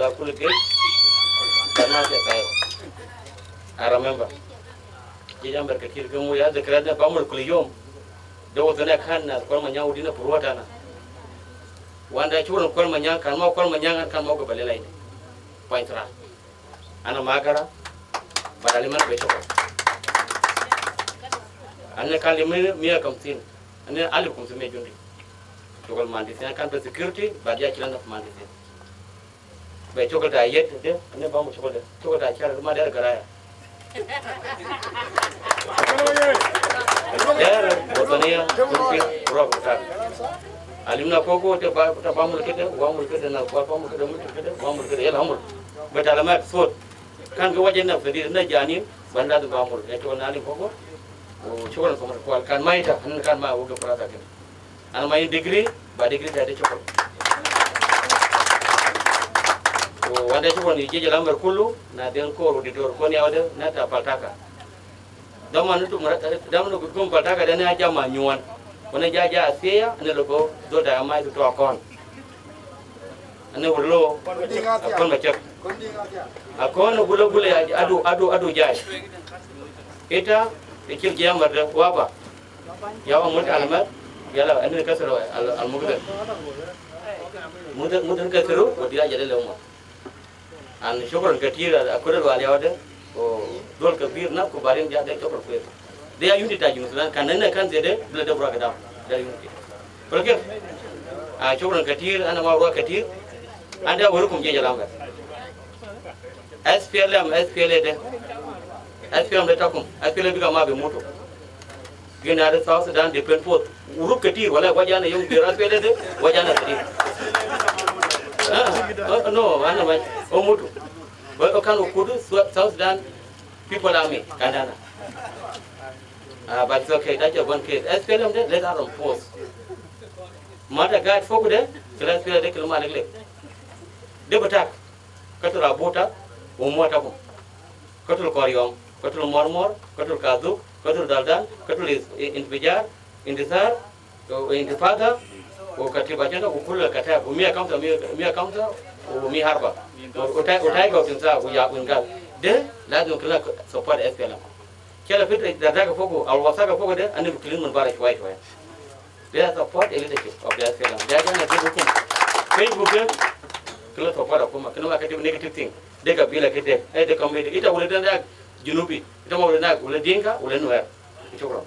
Agakul Gate, Karnataka. I remember. Jijam berkekir kamu ya dekrada pamul kuliyom. Dawo tana kanna kwal manya udina purwata na. Wanda churan kwal manya kan mau kwal manya kan mau gabale lai. Paitra. Ana magara badaliman bechoko. Ana kalimir mia kamtin. Ana alif kumtumia jundi. Tokal mandisi kan security badia kilanda mandisi. Be chokol da yet de anne ba mu chokol de chokol da kyar ma da garaya der botania kurpi rob ta alimna koko te ba ta ba mu kete wa mu kete na ba mu kete mu kete wa mu kete yala mu betala mat sot kan ga wajen na fadi na jani banda da ba mu ne to na ni koko o chokol ko ko kan mai ta kan ma wo ga prata ken an mai degree ba degree da de chokol o wanda chokol ni jeje lambar kullu na den di dor ko ni awde na ta paltaka dama nutu murata dama nutu kum paltaka da na jama nyuwan wani jaja a seya ne logo do da mai to akon ane wurlo akon ma cek akon gulo gulo adu adu adu jai ita ikil kiyamar da waba yawa mun almat yala ane kasaro al mugdan mudan mudan kasaro wadi aja da lawa an shukran katira akudar wali awda o dol kabir na ko barin ja da tokor ko de ya yundi tajin sunan kan nan kan zede bla da buraga da da yundi porque a shukran katir ana ma ruwa katir anda kum je jalam ga SPLM SPLA de SPLM de takum. SPLA biga ma moto gina da South Sudan de pen uruk katir wala wajana yung bi SPLA de wajana katir no ana ma o moto o kan kudu South Sudan people army kandana uh, but it's okay that's one case. SPLM de let out on post mata guide de kila SPLM de kila ma legle de batak katul abota o mota ko katul koryom katul mormor katul kazuk katul daldan katul intijar intisar o intifada okati bacenda kukulla kata mi accounta mi accounta mi harba otayiga otinsa wingal de lazima kilina support SPLM kila vitu nataka fogo alwasaka fogo de ani kilimo bara chwai chwai they support leadership of the SPLM they are gonna give hukum facebook kila support hukuma kila wakati negative thing deka bila kete ai deka mbele ita ule denda junubi ita ule denda ule dinga ule nuer ichokro